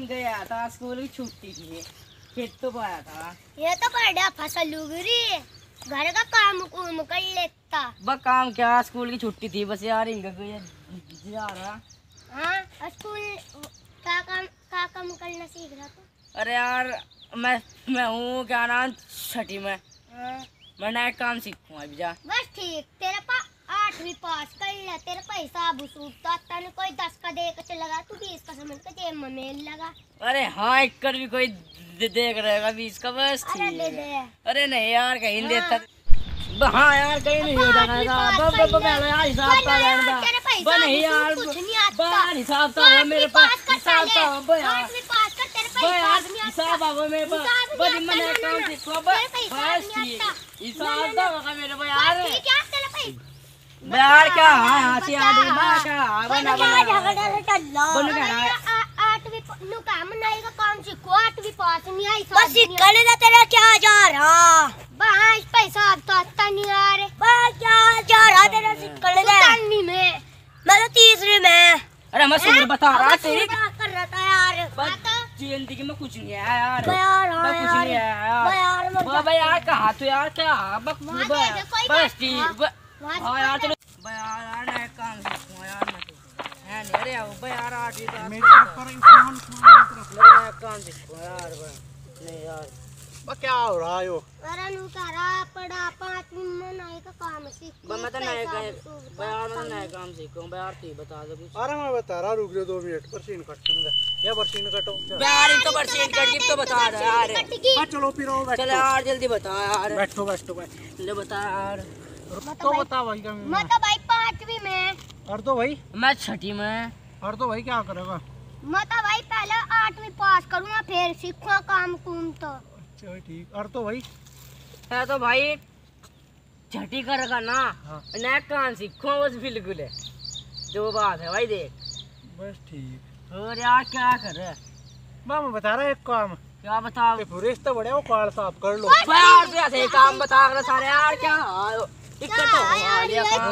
आज स्कूल की छुट्टी थी खेत तो पाया था। ये तो बढ़िया फ़सल उग रही है। घर का काम कुम कर लेता। बस काम क्या स्कूल की छुट्टी थी बस यार इनका कोई जा रहा हाँ स्कूल क्या काम क्या काम करना सीख रहा तू अरे यार मैं मैं हूँ क्या नाम छठी में। हाँ। मैं नया काम सीखूँगा अभी जा। बस ठीक तेरा पास आठवीं पास कर ले तेरे पैसा बुसूता तन कोई दस का दे के चलेगा तू बीस का समझ के जेब में मेल लगा। अरे हाँ एक कर भी कोई देख रहेगा बीस का बस अरे ठीक दे अरे नहीं यार कहीं हाँ। देता हाँ यार कहीं नहीं ले। यार हिसाब का ब- नहीं यार हिसाब तो है मेरे पास हिसाब तो है ब- यार। ब- यार हिसाब है मेरे पास मैंने काम बस। हिसाब तो होगा मेरे यार बस ठीक है तेरे पैसा बे यार क्या हाँ हाँ आ रही बता। बा क्या बना बना झगड़ा से चल बन गया आठवीं नु काम नहीं का काम सीखो आठवीं पास नहीं आई बस सीखने का तेरा क्या जा रहा? बस पैसा तो आता नहीं आ रहे। बस क्या जा रहा तेरा सीखने का तन्नी में। मैं तो तीसरी में। अरे मैं सुन बता रहा तेरी। क्या कर रहा था यार। बस ज़िंदगी में कुछ नहीं है यार। यार हाँ कुछ नहीं है यार। बाबा यार कहा तो यार? क्या? बस बस दे दे, कोई बस ठीक हाँ। हाँ यार चलो। बे यार यार नया काम सीखूँगा यार मैं तो है नहीं अरे अब बे यार आठ मेरे ऊपर इस्तेमाल नया काम सीखूँगा यार बे नहीं यार। बा क्या हो रहा है यो अरे नु करा पड़ा पाँच में नहीं का काम सीखो मैं तो नया पैसा काम यार मैं तो काम सीखूँगा बे यार तू बता दे कुछ। अरे मैं बता रहा रुक जाओ दो मिनट या परसीन कटो। यार तो कट के तो बता दे यार चलो फिर आओ चल यार जल्दी बता यार। बैठो बैठो बैठो। जल्दी बता यार। तो बता भाई का मैं तो भाई पाँचवीं में। और तो भाई? मैं छठी में। और तो भाई क्या करेगा? मैं तो भाई पहले आठवीं पास करूँगा फिर सीखूँगा काम कुम तो। अच्छा ठीक। और तो भाई? है तो भाई छठी करेगा ना हाँ। नया काम सीखो बस बिल्कुल है। जो बात है भाई देख। बस ठीक। और यार क्या करे बा मैं बता रहा एक काम। क्या बताओ तो बड़े वो कार साफ़ कर लो। यार से ऐसे काम बता रहे सारे। यार क्या 一个、おはよう。